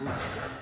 Mm.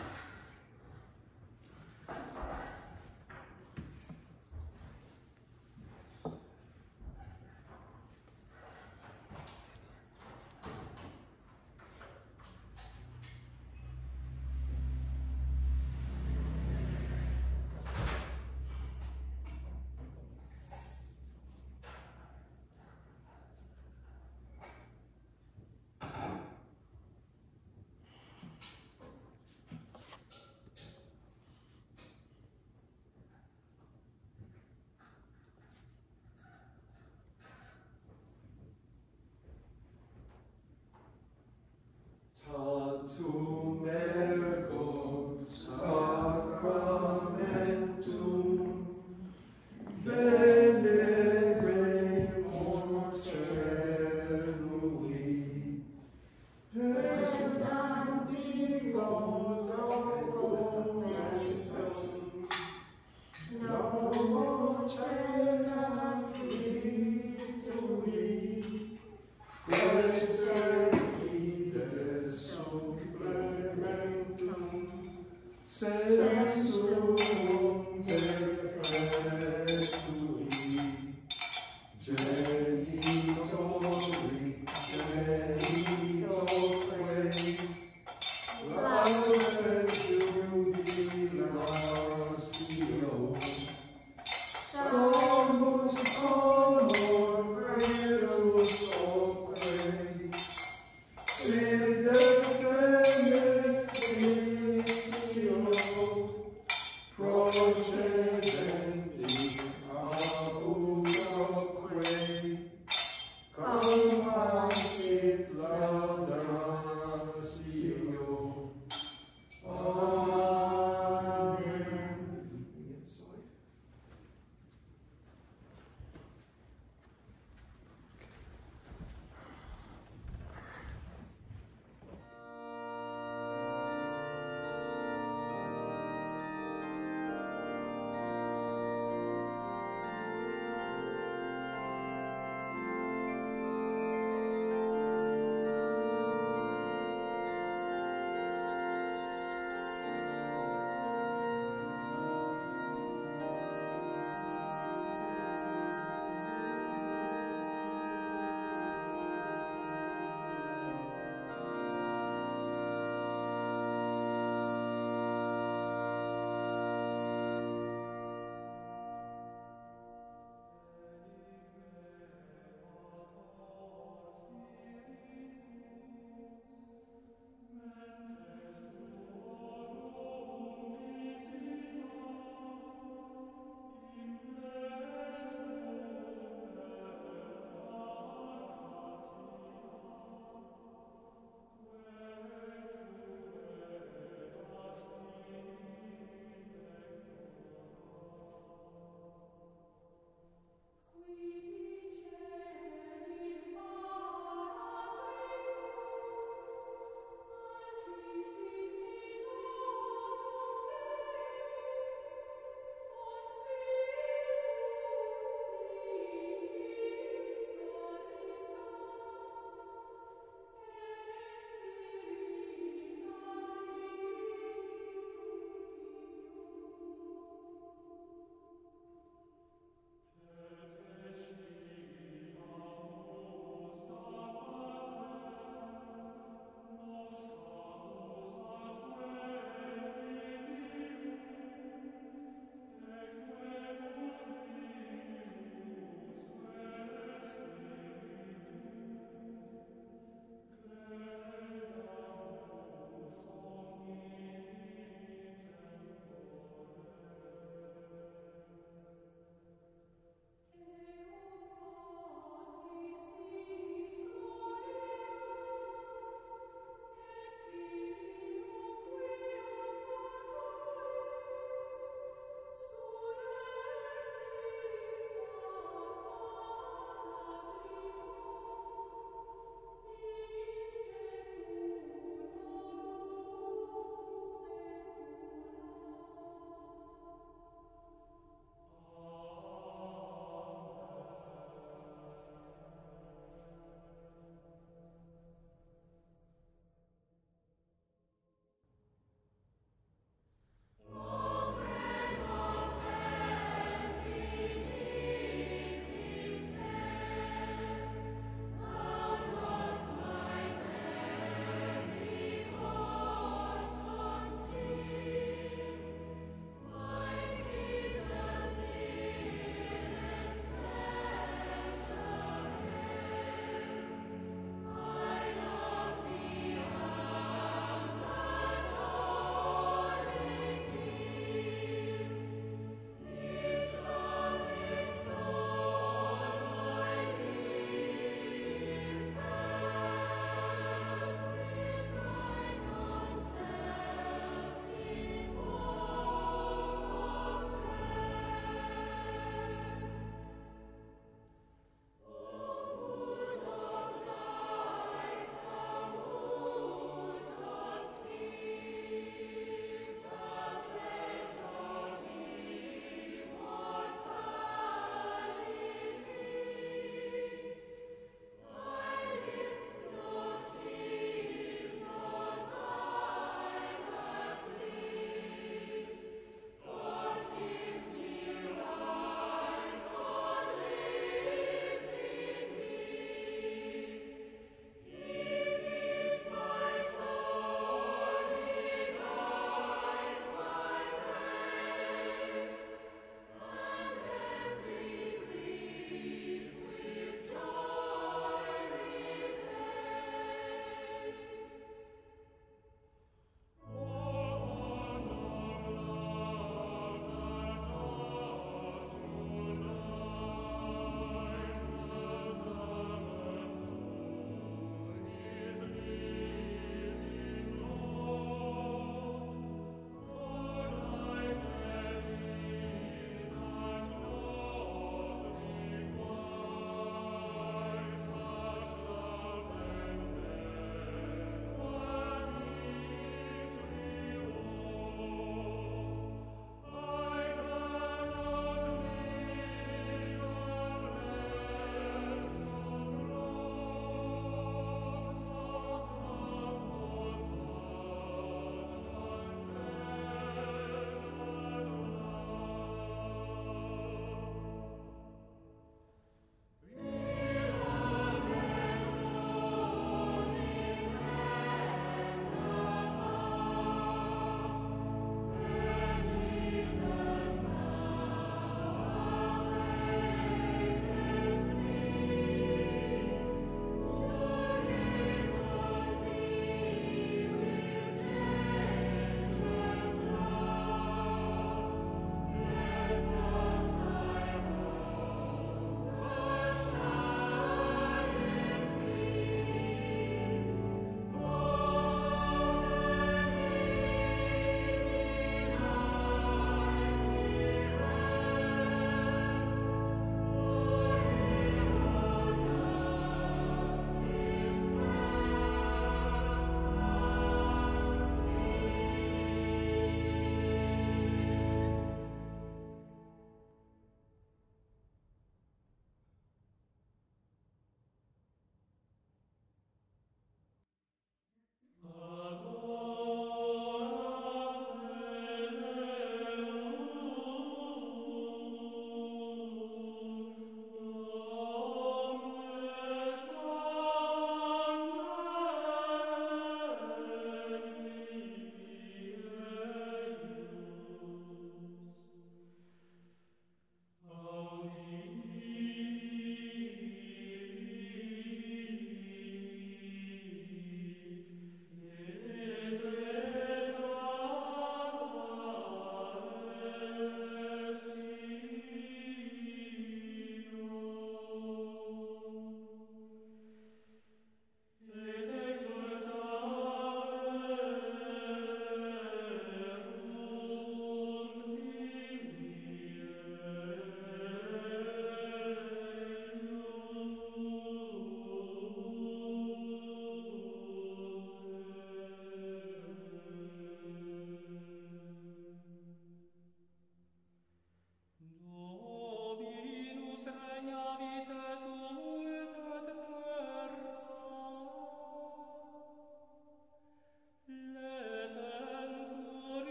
Tantum ergo sacramentum veneremur cernui et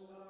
Lord.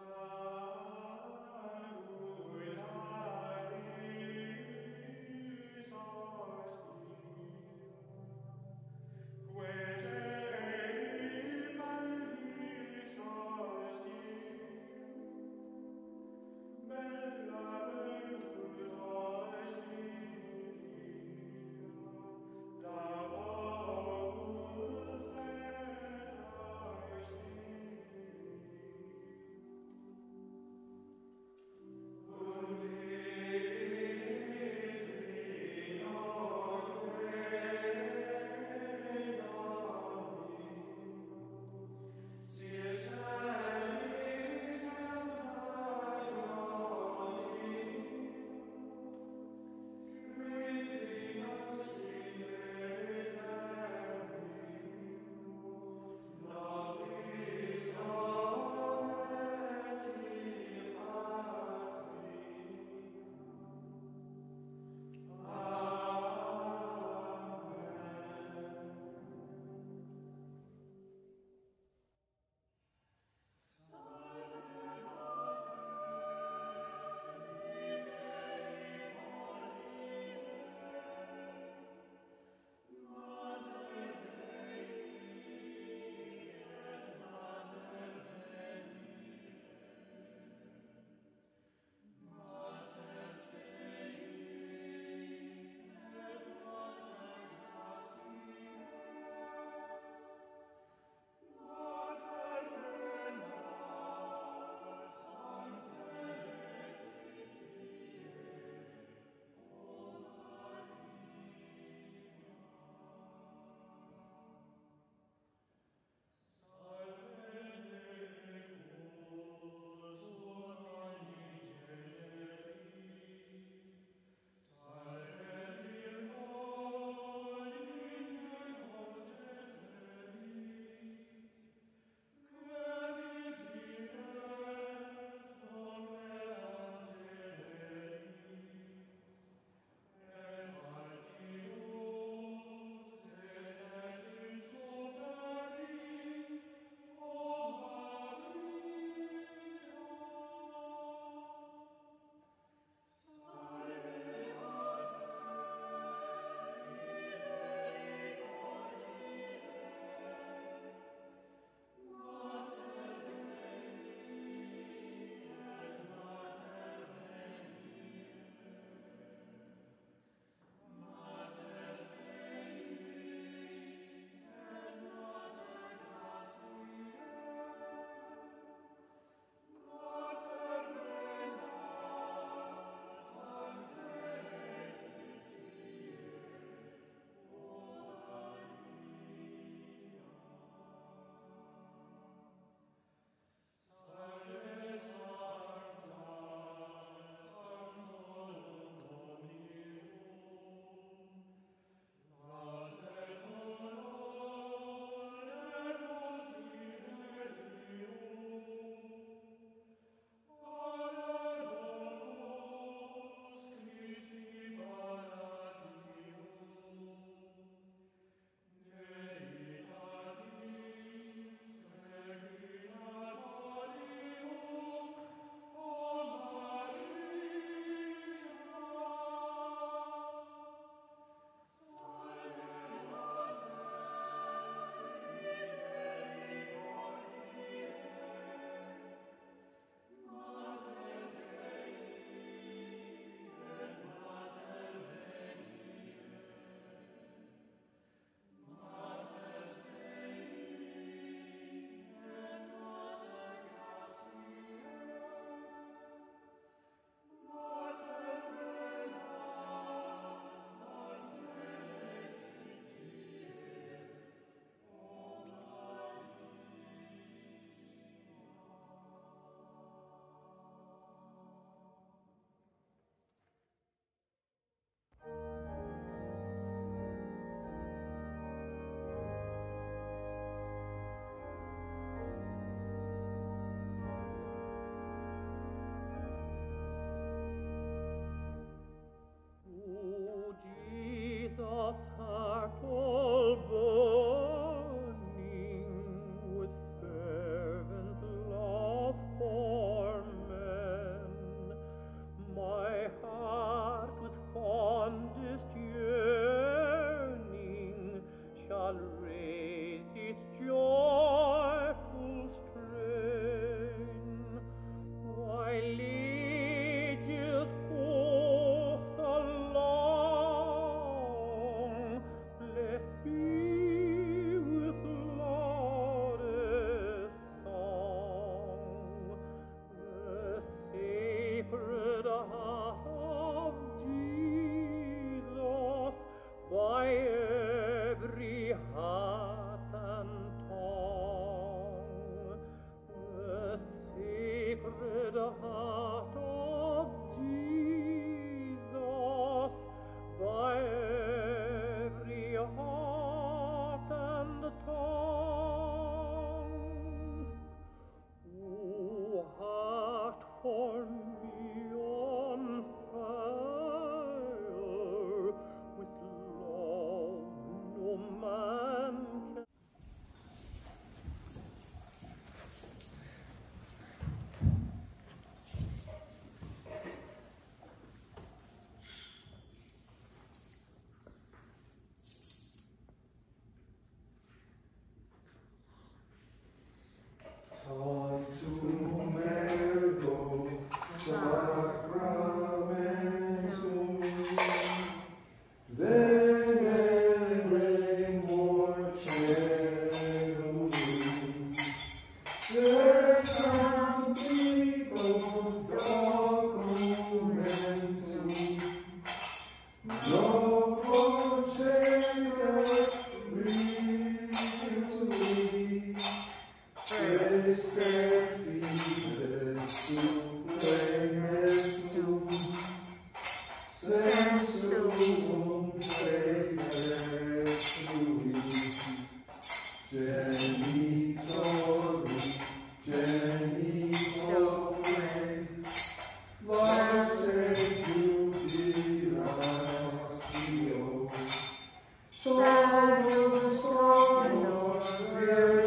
Mama.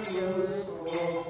Virtus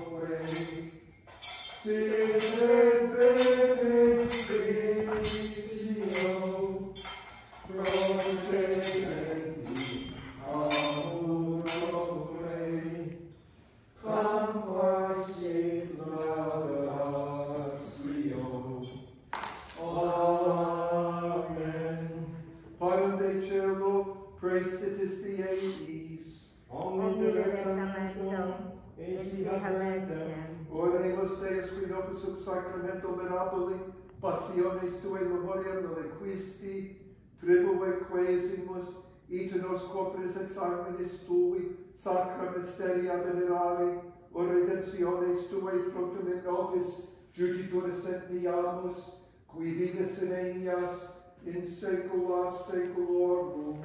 eis tuae in memoriam nolequisti, tribue quesimus, ite nos corporis et sanguinis tui, sacra mysteria venerari, o redemptiones tuae fructum in nobis, judicures et diamus, qui vives in enias, in saecula saeculorum.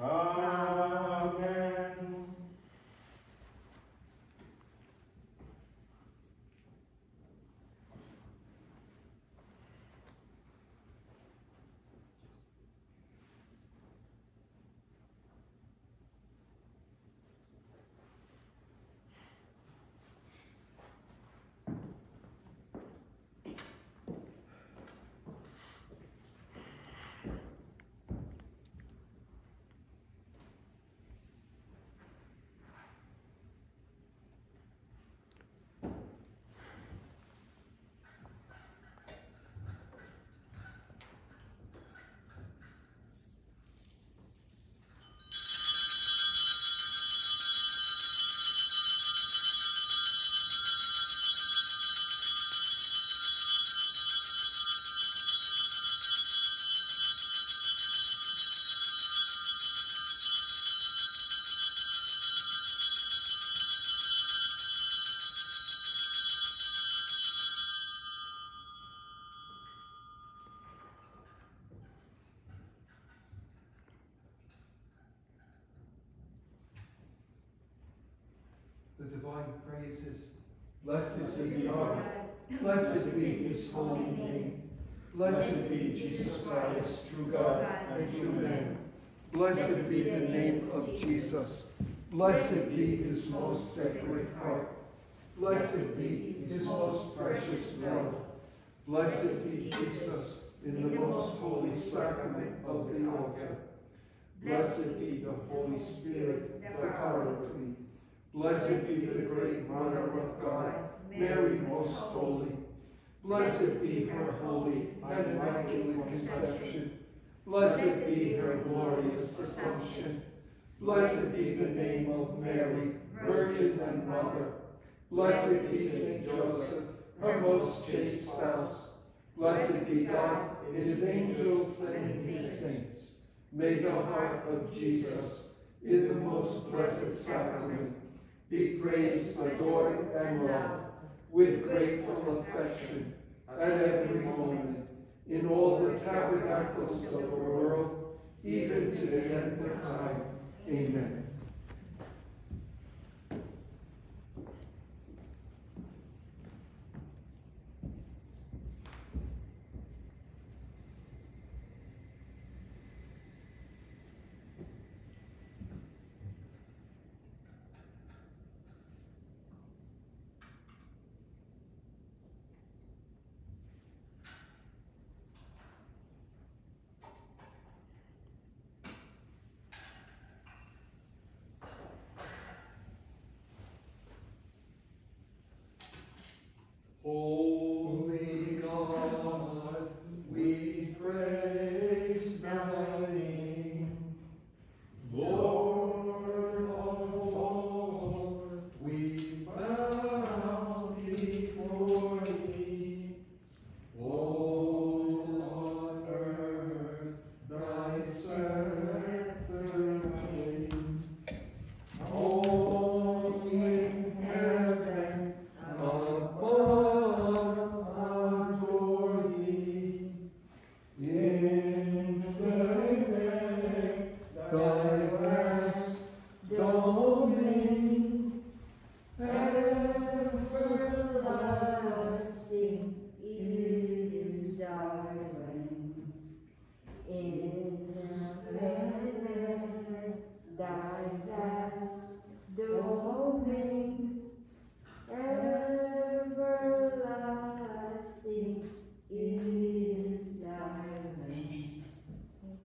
Amen. Divine praises. Blessed be God. Blessed be his holy name. Blessed be Jesus Christ, true God and true man. Blessed be the name of Jesus. Blessed be his most sacred heart. Blessed be his most precious blood. Blessed be Jesus in the most holy sacrament of the altar. Blessed be the Holy Spirit, the Paraclete. Blessed be the great Mother of God, Mary most holy. Blessed be her holy and immaculate conception. Blessed be her glorious assumption. Blessed be the name of Mary, Virgin and Mother. Blessed be Saint Joseph, her most chaste spouse. Blessed be God in his angels and his saints. May the heart of Jesus, in the most blessed sacrament, be praised, adored, and loved with grateful affection at every moment in all the tabernacles of the world, even to the end of time. Amen.